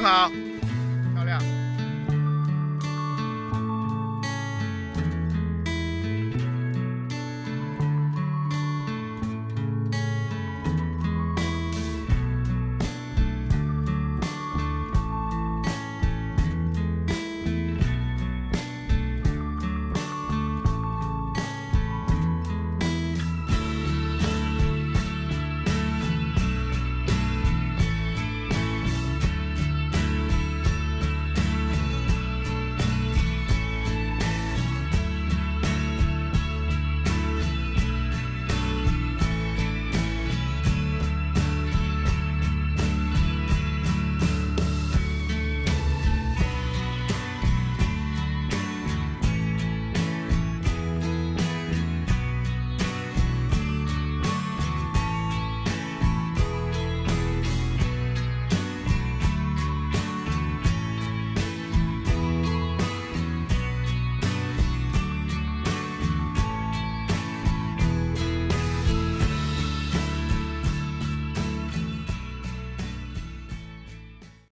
你好。